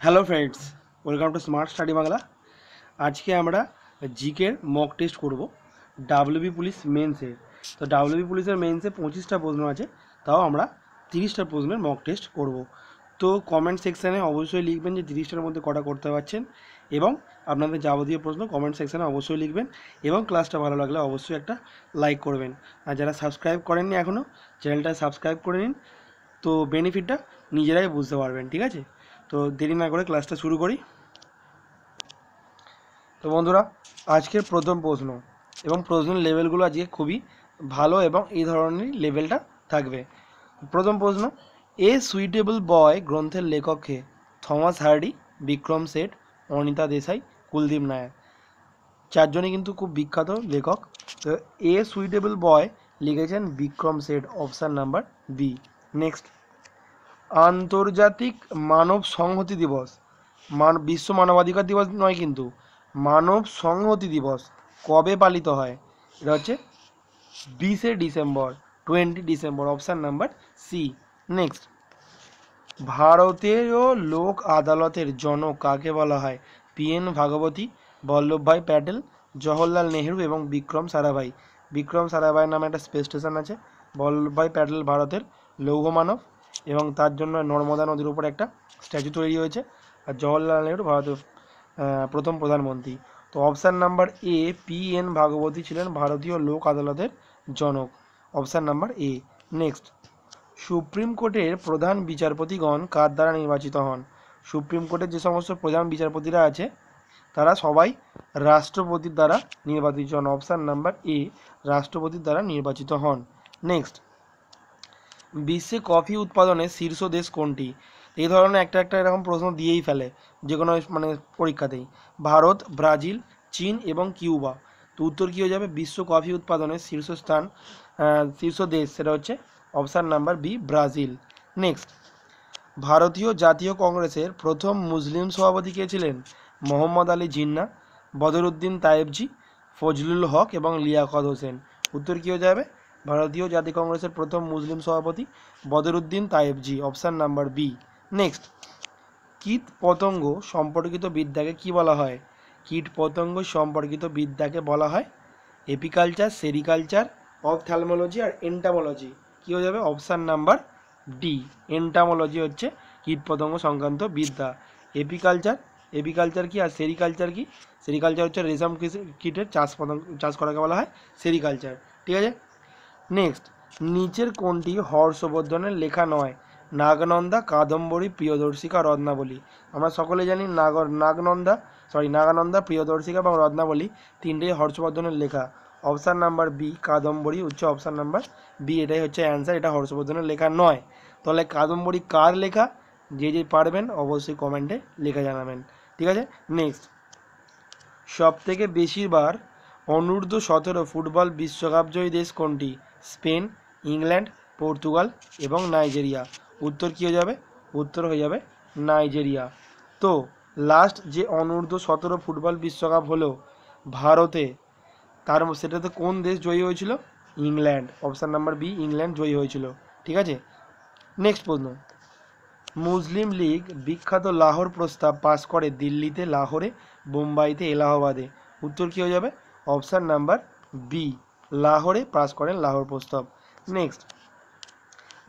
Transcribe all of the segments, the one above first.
Hello friends welcome to smart study Bangla আজকে আমরা জিকের মক টেস্ট করব। ডাব্লিউবি পুলিশ মেন্সের তো ডাব্লিউবি পুলিশের মেন্সে পঁচিশটা প্রশ্ন আছে। তাও আমরা তিরিশটা প্রশ্নের মক টেস্ট করব। তো কমেন্ট সেকশানে অবশ্যই লিখবেন যে তিরিশটার মধ্যে কটা করতে পারছেন এবং আপনাদের যাবতীয় প্রশ্ন কমেন্ট সেকশানে অবশ্যই লিখবেন এবং ক্লাসটা ভালো লাগলে অবশ্যই একটা লাইক করবেন। আর যারা সাবস্ক্রাইব করেননি এখনও চ্যানেলটা সাবস্ক্রাইব করে নিন। তো বেনিফিটটা নিজেরাই বুঝতে পারবেন, ঠিক আছে? তো দেরি না করে ক্লাসটা শুরু করি। তো বন্ধুরা, আজকের প্রথম প্রশ্ন এবং প্রশ্নের লেভেলগুলো আজকে খুবই ভালো এবং এই ধরনের লেভেলটা থাকবে। প্রথম প্রশ্ন, এ সুইটেবল বয় গ্রন্থের লেখককে থমাস হার্ডি, বিক্রম সেঠ, অনিতা দেশাই, কুলদীপ নায়ার। চারজনই কিন্তু খুব বিখ্যাত লেখক। তো এ সুইটেবল বয় লিখেছেন Vikram Seth option number B next আন্তর্জাতিক মানব সংহতি দিবস। মান, বিশ্ব মানবাধিকার দিবস নয় কিন্তু, মানব সংহতি দিবস কবে পালিত হয়? এটা হচ্ছে বিশে December, twenty December, option number C. Next. ভারতীয় লোক আদালতের জনক কাকে বলা হয়? পি এন ভাগবতী বল্লভভাই প্যাটেল, জওহরলাল নেহেরু এবং বিক্রম সারাভাই। বিক্রম সারাভাই নামে একটা স্পেস স্টেশন আছে। বল্লভভাই প্যাটেল ভারতের লৌহ মানব। এবং তার জন্য নর্মদা নদীর উপর একটা স্ট্যাচু তৈরি হয়েছে আর জওহরলাল নেহরু ভারতের প্রথম প্রধানমন্ত্রী। তো option number A P N Bhagwati ছিলেন ভারতীয় লোক আদালতের জনক। Option number A, next. Supreme কোর্টের প্রধান বিচারপতিগণ কার দ্বারা নির্বাচিত হন? সুপ্রিম কোর্টের যে সমস্ত প্রধান বিচারপতিরা আছে, তারা সবাই রাষ্ট্রপতির দ্বারা নির্বাচিত হন। অপশান নাম্বার এ, রাষ্ট্রপতির দ্বারা নির্বাচিত হন। নেক্সট। বিশ্বে কফি উৎপাদনে শীর্ষ দেশ কোনটি? এই ধরনের একটা একটা এরকম প্রশ্ন দিয়েই ফেলে যে কোনো মানে পরীক্ষাতেই। ভারত, ব্রাজিল, চীন এবং কিউবা। তো উত্তর কী হয়ে যাবে? বিশ্ব কফি উৎপাদনের শীর্ষস্থান শীর্ষ দেশ সেটা হচ্ছে option number B, Brazil. Next. ভারতীয় জাতীয় কংগ্রেসের প্রথম মুসলিম সভাপতি কে ছিলেন? মোহাম্মদ আলী জিন্না, বদরুদ্দিন তায়েবজি, ফজলুল হক এবং লিয়াকত হোসেন। উত্তর কী হয়ে যাবে? ভারতীয় জাতীয় কংগ্রেসের প্রথম মুসলিম সভাপতি Badruddin Tyabji option number B next কীট পতঙ্গ সম্পর্কিত বিদ্যাকে কি বলা হয়? কীট পতঙ্গ সম্পর্কিত বিদ্যাকে বলা হয় এপিকালচার, সেরিকালচার অপথ্যালমোলজি আর এন্টামোলজি। কী হয়ে যাবে? অপশান নাম্বার ডি এন্টামোলজি হচ্ছে কীটপতঙ্গ সংক্রান্ত বিদ্যা। এপিকালচার এপিকালচার কি আর সেরিকালচার কি? সেরিকালচার হচ্ছে রেশম কীটের চাষ পতঙ্গ, চাষ করাকে বলা হয় সেরিকালচার। ঠিক আছে? নেক্সট নিচের কোনটি হর্ষবর্ধনের লেখা নয়? নাগনন্দা, কাদম্বরী, প্রিয়দর্শিকা, রত্নাবলী। আমরা সকলে জানি নাগ, নাগনন্দা সরি নাগানন্দা, প্রিয়দর্শিকা এবং রত্নাবলী তিনটেই হর্ষবর্ধনের লেখা। অপশান নাম্বার বি কাদম্বরী হচ্ছে অপশান নাম্বার বি এটাই হচ্ছে অ্যান্সার এটা হর্ষবর্ধনের লেখা নয়। তাহলে কাদম্বরী কার লেখা? যে যে পারবেন অবশ্যই কমেন্টে লেখা জানাবেন। ঠিক আছে? নেক্সট সব থেকে বেশিরবার অনূর্ধ্ব সতেরো ফুটবল বিশ্বকাপ জয়ী দেশ কোনটি? স্পেন, ইংল্যান্ড, পর্তুগাল এবং নাইজেরিয়া। উত্তর কী হয়ে যাবে? উত্তর হয়ে যাবে নাইজেরিয়া। তো লাস্ট যে অনূর্ধ্ব সতেরো ফুটবল বিশ্বকাপ হলো ভারতে, তার সেটাতে কোন দেশ জয়ী হয়েছিল? England. Option number B England জয়ী হয়েছিল। ঠিক আছে? নেক্সট প্রশ্ন। মুসলিম লীগ বিখ্যাত লাহোর প্রস্তাব পাস করে দিল্লিতে, লাহোরে, বোম্বাইতে, এলাহাবাদে। উত্তর কী হয়ে যাবে? অপশান নাম্বার বি লাহোরে পাস করেন লাহোর প্রস্তাব। নেক্সট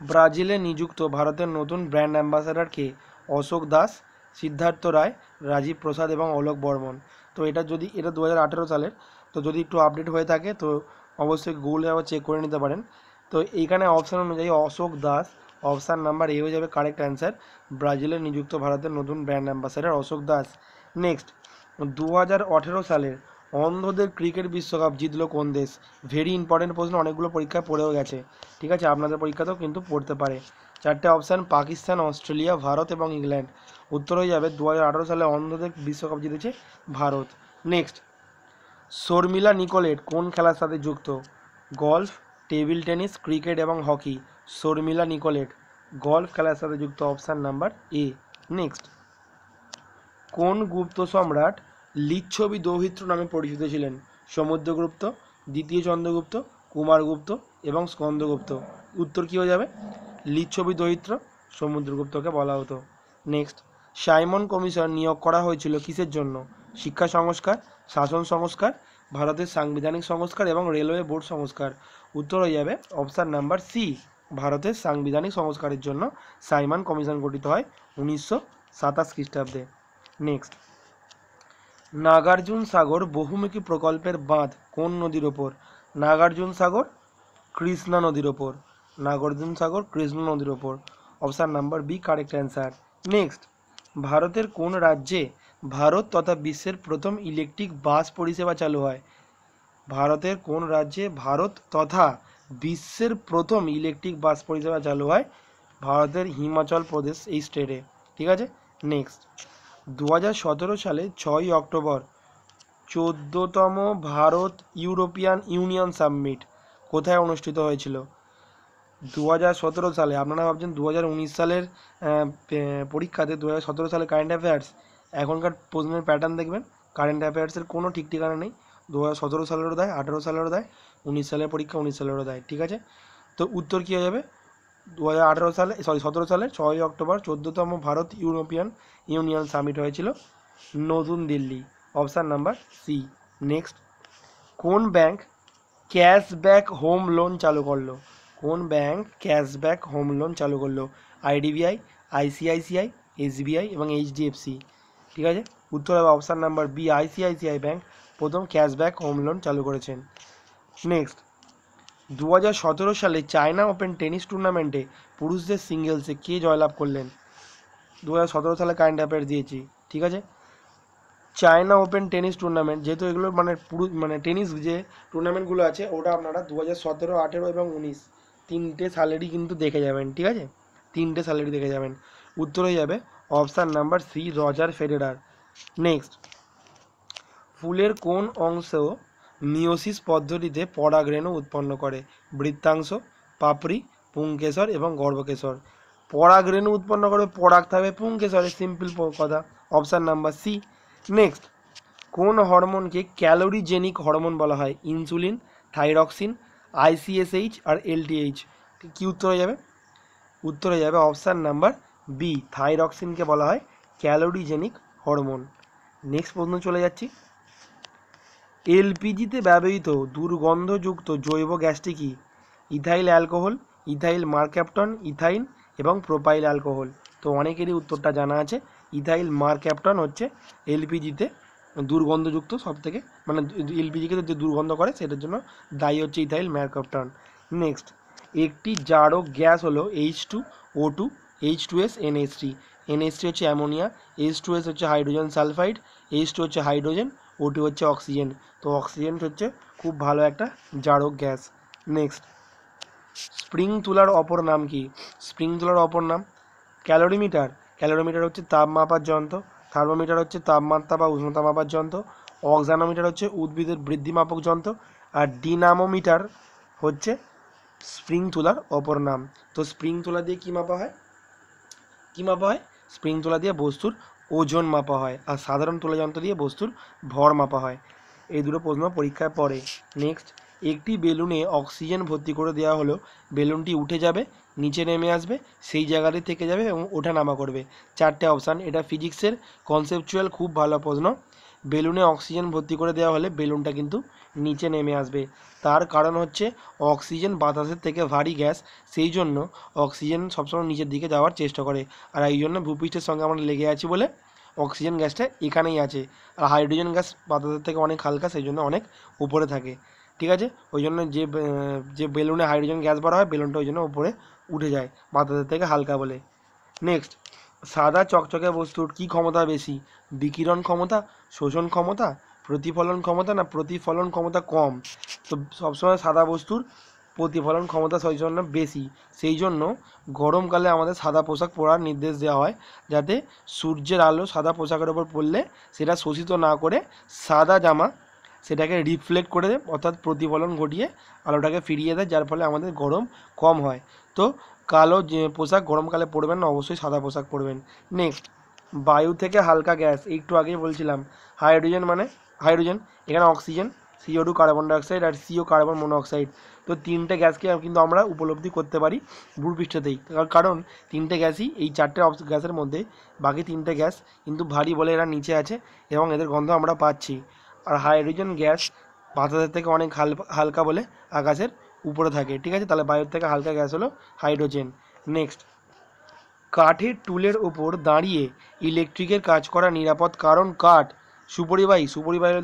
ব্রাজিলে নিযুক্ত ভারতের নতুন ব্র্যান্ড অ্যাম্বাসাডার কে অশোক দাস, সিদ্ধার্থ রায়, রাজীব প্রসাদ এবং অলোক বর্মন। তো এটা যদি, এটা দু হাজার আঠেরো সালের, তো যদি একটু আপডেট হয়ে থাকে, তো অবশ্যই গুগলে আবার চেক করে নিতে পারেন। তো এইখানে অপশান অনুযায়ী Ashok Das option number A হয়ে যাবে কারেক্ট অ্যান্সার ব্রাজিলে নিযুক্ত ভারতের নতুন brand ambassador Ashok Das. Next দু হাজার আঠেরো সালের অন্ধদের ক্রিকেট বিশ্বকাপ জিতলো কোন দেশ? ভেরি ইম্পর্টেন্ট প্রশ্ন, অনেকগুলো পরীক্ষায় পড়েও গেছে। ঠিক আছে, আপনাদের পরীক্ষাতেও কিন্তু পড়তে পারে। চারটে অপশান পাকিস্তান, অস্ট্রেলিয়া, ভারত এবং ইংল্যান্ড। উত্তর হয়ে যাবে দু হাজার আঠেরো সালে অন্ধদের বিশ্বকাপ জিতেছে ভারত। নেক্সট শর্মিলা নিকোলেট কোন খেলার সাথে যুক্ত? গলফ, টেবিল টেনিস, ক্রিকেট এবং হকি। শর্মিলা নিকোলেট গলফ খেলার সাথে যুক্ত অপশান নাম্বার এ নেক্সট কোন গুপ্ত সম্রাট লিচ্ছবি দৌহিত্র নামে পরিচিত ছিলেন। সমুদ্রগুপ্ত, দ্বিতীয় চন্দ্রগুপ্ত, কুমারগুপ্ত এবং স্কন্দগুপ্ত। উত্তর কী হয়ে যাবে? লিচ্ছবি দৌহিত্র, সমুদ্রগুপ্তকে বলা হতো। নেক্সট সাইমন কমিশন নিয়োগ করা হয়েছিল কিসের জন্য? শিক্ষা সংস্কার, শাসন সংস্কার, ভারতের সাংবিধানিক সংস্কার এবং রেলওয়ে বোর্ড সংস্কার। উত্তর হয়ে যাবে অপশান নাম্বার সি ভারতের সাংবিধানিক সংস্কারের জন্য সাইমন কমিশন গঠিত হয় উনিশশো সাতাশ খ্রিস্টাব্দে। নেক্সট নাগার্জুন সাগর বহুমুখী প্রকল্পের বাঁধ কোন নদীর ওপর? নাগার্জুন সাগর, কৃষ্ণা নদীর ওপর। নাগার্জুন সাগর, কৃষ্ণা নদীর ওপর। Option number B correct answer next ভারতের কোন রাজ্যে ভারত তথা বিশ্বের প্রথম ইলেকট্রিক বাস পরিষেবা চালু হয়? ভারতের কোন রাজ্যে ভারত তথা বিশ্বের প্রথম ইলেকট্রিক বাস পরিষেবা চালু হয়? ভারতের হিমাচল প্রদেশ এই স্টেটে ঠিক আছে? নেক্সট দু হাজার সতেরো সালে ছয়ই অক্টোবর চোদ্দতম ভারত ইউরোপিয়ান ইউনিয়ন সাবমিট কোথায় অনুষ্ঠিত হয়েছিল? দু হাজার সতেরো সালে, আপনারা ভাবছেন দু হাজার উনিশ সালের পরীক্ষাতে দু হাজার সতেরো সালে কারেন্ট অ্যাফেয়ার্স এখনকার প্রশ্নের প্যাটার্ন দেখবেন কারেন্ট অ্যাফেয়ার্সের কোনো ঠিক ঠিকানা নেই। দু হাজার সতেরো সালেরও দেয়, আঠেরো সালেরও দেয়, উনিশ সালের পরীক্ষা উনিশ সালেরও দেয়, ঠিক আছে? তো উত্তর কী হয়ে যাবে? দু হাজার আঠেরো সালে সরি সতেরো সালে ছয়ই অক্টোবর চোদ্দতম ভারত ইউরোপিয়ান ইউনিয়ন সামিট হয়েছিল নতুন Delhi. Option number C next কোন ব্যাংক ক্যাশব্যাক হোম লোন চালু করল? কোন ব্যাংক ক্যাশব্যাক হোম লোন চালু করল? আইডিবিআই আইসিআইসিআই এসবিআই এবং এইচডিএফসি ঠিক আছে? উত্তর হবে option number B ICICI bank প্রথম ক্যাশব্যাক হোম লোন চালু করেছেন। নেক্সট দু হাজার সতেরো সালে চায়না ওপেন টেনিস টুর্নামেন্টে পুরুষদের সিঙ্গেলসে কে জয়লাভ করলেন? দু হাজার সতেরো সালে কারেন্ট অ্যাফেয়ার দিয়েছি, ঠিক আছে? চায়না ওপেন টেনিস টুর্নামেন্ট, যেহেতু এগুলো মানে পুরুষ মানে টেনিস যে টুর্নামেন্টগুলো আছে, ওটা আপনারা দু হাজার সতেরো, আঠেরো এবং উনিশ তিনটে স্যালারি কিন্তু দেখে যাবেন, ঠিক আছে? তিনটে স্যালারি দেখে যাবেন। উত্তর হয়ে যাবে option number C Roger Federer. Next ফুলের কোন অংশ মিওসিস পদ্ধতিতে পরাগরেণু উৎপন্ন করে। বৃত্তাংশ, পাপড়ি, পুংকেশর এবং গর্ভকেশর। পরাগরেণু উৎপন্ন করে পরাগ থাকবে পুংকেশরের সিম্পল কথা। Option number C. নেক্সট, কোন হরমোনকে ক্যালোরিজেনিক হরমোন বলা হয়? ইনসুলিন, থাইরক্সিন আইসিএসএইচ আর এলটিএইচ কি উত্তর হয়ে যাবে? উত্তর হয়ে যাবে অপশান নাম্বার বি। থাইরক্সিনকে বলা হয় ক্যালোরিজেনিক হরমোন। নেক্সট প্রশ্ন চলে যাচ্ছি। এলপিজিতে ব্যবহৃত দুর্গন্ধযুক্ত জৈব গ্যাসটি কি ethyl alcohol, ethyl mercaptan ethyne এবং প্রোপাইল অ্যালকোহল। তো অনেকেরই উত্তরটা জানা আছে, ইথাইল মারক্যাপটন হচ্ছে এলপিজিতে দুর্গন্ধযুক্ত সব থেকে মানে এলপিজিকে যে দুর্গন্ধ করে সেটার জন্য দায়ী হচ্ছে ইথাইল ম্যারক্যাপটন নেক্সট, একটি জারক গ্যাস হলো H two, O two, H two S NH three. Three হচ্ছে অ্যামোনিয়া, এইচ টু এস হচ্ছে হাইড্রোজেন সালফাইড, এইচ টু হচ্ছে হাইড্রোজেন ও টু হচ্ছে অক্সিজেন তো অক্সিজেন হচ্ছে খুব ভালো একটা জারক গ্যাস। নেক্সট স্প্রিং তুলার অপর নাম কি? স্প্রিং তুলার অপর নাম ক্যালোরিমিটার ক্যালোরিমিটার হচ্ছে তাপ মাপার যন্ত্র। থার্মোমিটার হচ্ছে তাপমাত্রা বা উষ্ণতা মাপার যন্ত্র। অক্সানোমিটার হচ্ছে উদ্ভিদের বৃদ্ধি মাপক যন্ত্র। আর ডিনামোমিটার হচ্ছে স্প্রিং তুলার অপর নাম। তো স্প্রিং তুলা দিয়ে কী মাপা হয়? কী মাপা হয়? স্প্রিং তুলা দিয়ে বস্তুর ওজন মাপা হয় আর সাধারণ তোলা যন্ত্র দিয়ে বস্তুর ভর মাপা হয়। এই দুটো প্রশ্ন পরীক্ষায় পড়ে। নেক্সট একটি বেলুনে অক্সিজেন ভর্তি করে দেওয়া হলো। বেলুনটি উঠে যাবে, নিচে নেমে আসবে, সেই জায়গাটি থেকে যাবে এবং ওঠা নামা করবে। চারটে অপশান এটা ফিজিক্সের কনসেপচুয়াল খুব ভালো প্রশ্ন। বেলুনে অক্সিজেন ভর্তি করে দেওয়া হলে বেলুনটা কিন্তু নিচে নেমে আসবে। তার কারণ হচ্ছে অক্সিজেন বাতাসের থেকে ভারী গ্যাস, সেই জন্য অক্সিজেন সবসময় নিচের দিকে যাওয়ার চেষ্টা করে। আর এই জন্য ভূপৃষ্ঠের সঙ্গে আমরা লেগে আছি বলে অক্সিজেন গ্যাসটা এখানেই আছে। আর হাইড্রোজেন গ্যাস বাতাসের থেকে অনেক হালকা, সেই জন্য অনেক উপরে থাকে। ঠিক আছে? ওই জন্য যে যে বেলুনে হাইড্রোজেন গ্যাস ভরা হয়, বেলুনটা ওই জন্য উপরে উঠে যায়, বাতাসের থেকে হালকা বলে। নেক্সট সাদা চকচকে বস্তুর কি ক্ষমতা বেশি? বিকিরণ ক্ষমতা, শোষণ ক্ষমতা, প্রতিফলন ক্ষমতা না প্রতিফলন ক্ষমতা কম? তো সবসময় সাদা বস্তুর প্রতিফলন ক্ষমতা সেই জন্য বেশি। সেই জন্য গরমকালে আমাদের সাদা পোশাক পরার নির্দেশ দেওয়া হয় যাতে সূর্যের আলো সাদা পোশাকের ওপর পড়লে সেটা শোষিত না করে সাদা জামা সেটাকে রিফ্লেক্ট করে দেয়, অর্থাৎ প্রতিফলন ঘটিয়ে আলোটাকে ফিরিয়ে দেয়, যার ফলে আমাদের গরম কম হয়। তো কালো যে পোশাক গরমকালে পরবেন না, অবশ্যই সাদা পোশাক পরবেন। নেক্সট বায়ু থেকে হালকা গ্যাস একটু আগেই বলছিলাম। হাইড্রোজেন মানে হাইড্রোজেন এখানে oxygen CO two carbon dioxide আর সিও কার্বন মনোঅক্সাইড তো তিনটে গ্যাসকে কিন্তু আমরা উপলব্ধি করতে পারি ভূপৃষ্ঠতেই। কারণ, তিনটে গ্যাসই এই চারটে গ্যাসের মধ্যে, বাকি তিনটে গ্যাস কিন্তু ভারী বলে এরা নিচে আছে এবং এদের গন্ধ আমরা পাচ্ছি। আর হাইড্রোজেন গ্যাস বাতাসের থেকে অনেক হাল, হালকা বলে আকাশের উপরে থাকে, ঠিক আছে? তাহলে বায়ুর থেকে হালকা গ্যাস হলো হাইড্রোজেন। নেক্সট কাঠের টুলের ওপর দাঁড়িয়ে ইলেকট্রিকের কাজ করা নিরাপদ কারণ কাঠ। সুপরিবাহী সুপরিবাহী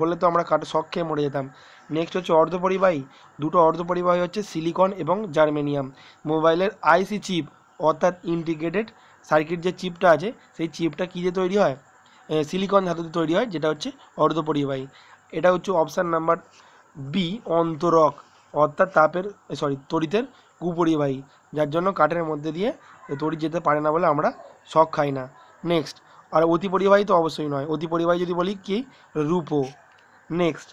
হলে তো আমরা কাঠ শখ খেয়ে মরে যেতাম। নেক্সট হচ্ছে অর্ধপরিবাহী। দুটো অর্ধপরিবাহী হচ্ছে সিলিকন এবং জার্মেনিয়াম। মোবাইলের আইসি চিপ, অর্থাৎ ইন্টিগ্রেটেড সার্কিট যে চিপটা আছে, সেই চিপটা কী দিয়ে তৈরি হয়? সিলিকন ধাতুতে তৈরি হয়, যেটা হচ্ছে অর্ধপরিবাহী। এটা হচ্ছে অপশান নাম্বার বি অন্তরক, অর্থাৎ তাপের সরি তড়িতের কুপরিবাহী যার জন্য কাঠের মধ্যে দিয়ে তড়িৎ যেতে পারে না বলে আমরা শখ খাই না। নেক্সট আর অতি পরিবাহী তো অবশ্যই নয়। অতি পরিবাহী যদি বলি কি? রূপো। নেক্সট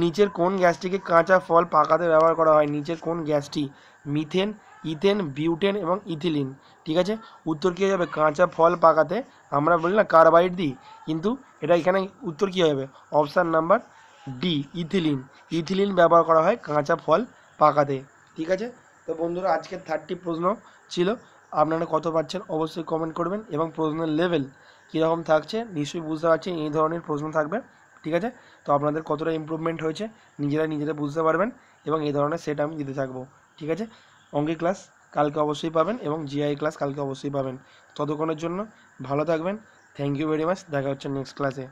নিচের কোন গ্যাসটিকে কাঁচা ফল পাকাতে ব্যবহার করা হয়? নিচের কোন গ্যাসটি? মিথেন ইথেন, বিউটেন এবং ইথিলিন। ঠিক আছে? উত্তর কী হয়ে যাবে? কাঁচা ফল পাকাতে আমরা বলি না কার্বাইড দিই, কিন্তু এটা এখানে উত্তর কী হয়ে যাবে? Option number D, ethylene. Ethylene ব্যবহার করা হয় কাঁচা ফল পাকাতে। ঠিক আছে? তো বন্ধুরা, আজকের থার্টি প্রশ্ন ছিল। আপনারা কত পাচ্ছেন অবশ্যই কমেন্ট করবেন এবং প্রশ্নের লেভেল কীরকম থাকছে নিশ্চয়ই বুঝতে পারছেন, এই ধরনের প্রশ্ন থাকবে। ঠিক আছে? তো আপনাদের কতটা ইমপ্রুভমেন্ট হয়েছে নিজেরা নিজেরা বুঝতে পারবেন এবং এই ধরনের সেট আমি দিতে থাকব। ঠিক আছে? অঙ্কের ক্লাস কালকে অবশ্যই পাবেন এবং জিআই ক্লাস কালকে অবশ্যই পাবেন। ততক্ষণের জন্য ভালো থাকবেন। থ্যাংক ইউ ভেরি মাচ দেখা হচ্ছে নেক্সট ক্লাসে